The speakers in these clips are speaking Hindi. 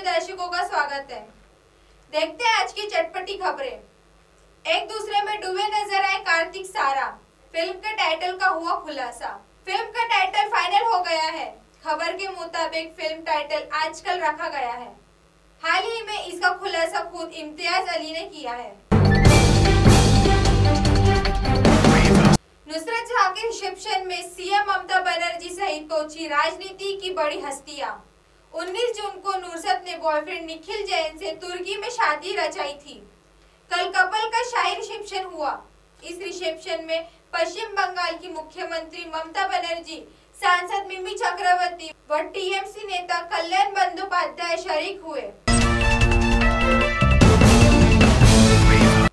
सभी दर्शकों का स्वागत है। देखते हैं आज की चटपटी खबरें। एक दूसरे में डूबे नज़र आए कार्तिक सारा। फ़िल्म के टाइटल का हुआ खुलासा। फ़िल्म का टाइटल फाइनल हो गया है। खबर के मुताबिक फ़िल्म टाइटल आजकल रखा गया है। हाल ही में इसका खुलासा खुद इम्तियाज़ अली ने किया है। नुसरत झा के रिसेप्शन में सीएम ममता बनर्जी सहित पहुँची राजनीति की बड़ी हस्तियाँ। 19 जून को नुसरत ने बॉयफ्रेंड निखिल जैन से तुर्की में शादी रचाई थी। कल कपल का शाही रिसेप्शन हुआ। इस रिसेप्शन में पश्चिम बंगाल की मुख्यमंत्री ममता बनर्जी, सांसद मिमी चक्रवर्ती व टीएमसी नेता कल्याण बंदोपाध्याय शरीक हुए।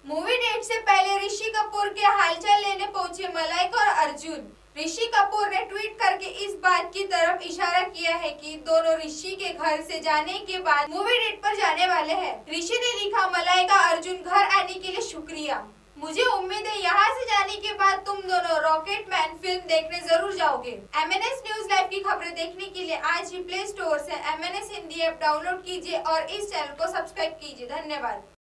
मूवी डेट से पहले ऋषि कपूर के हालचाल लेने पहुँचे मलाइका और अर्जुन। ऋषि कपूर ने ट्वीट करके इस बात की तरफ़ इशारा किया है कि दोनों ऋषि के घर से जाने के बाद मूवी डेट पर जाने वाले हैं। ऋषि ने लिखा, मलाइका अर्जुन घर आने के लिए शुक्रिया। मुझे उम्मीद है यहाँ से जाने के बाद तुम दोनों रॉकेट मैन फ़िल्म देखने ज़रूर जाओगे। M N S news live की खबरें देखने के लिए आज ही प्ले स्टोर से M N S Hindi app download कीजिए और इस चैनल को सब्सक्राइब कीजिए। धन्यवाद।